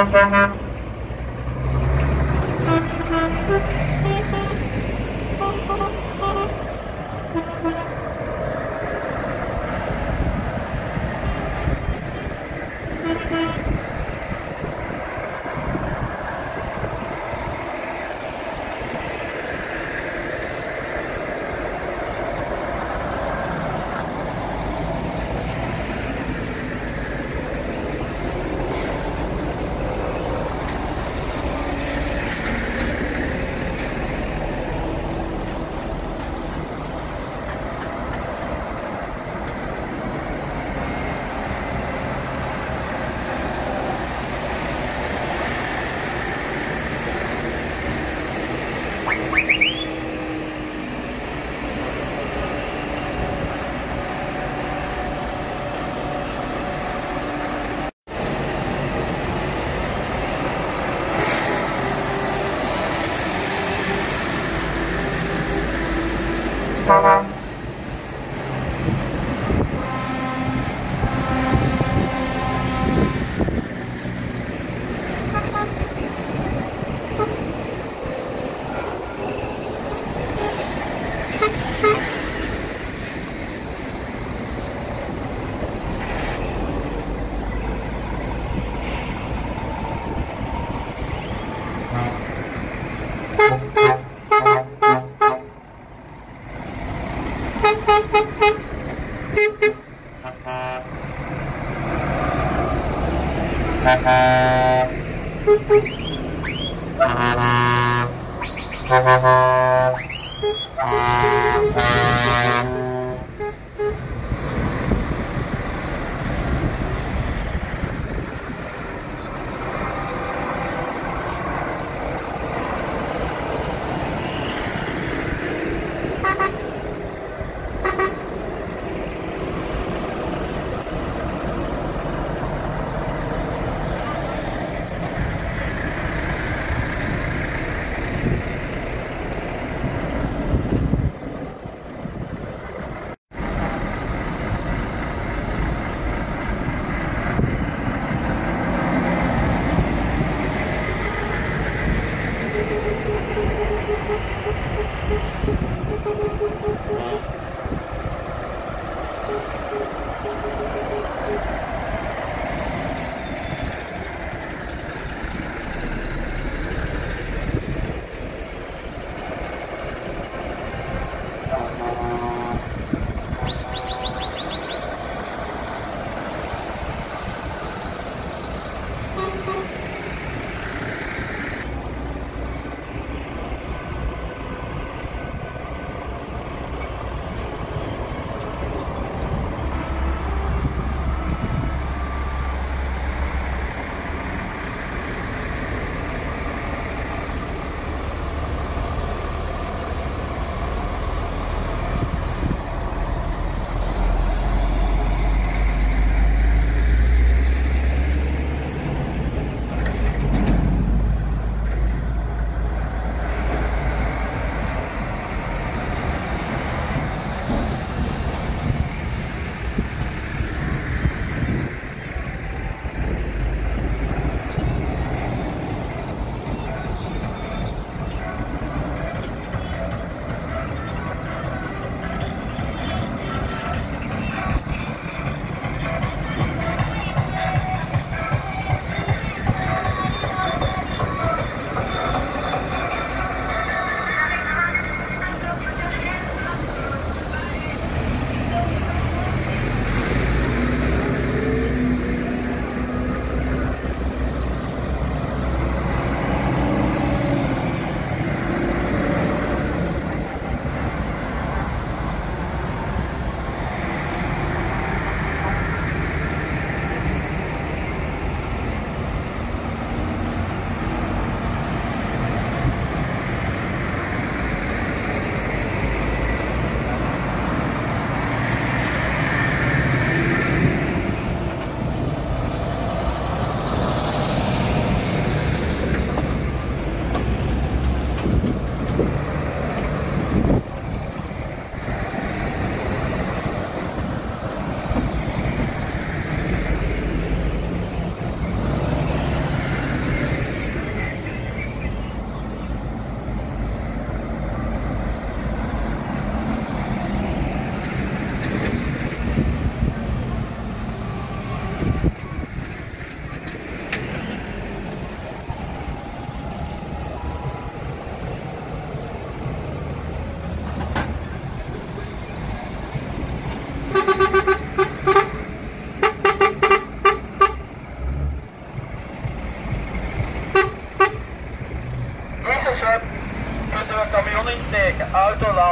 Thank you. Bye-bye.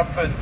5.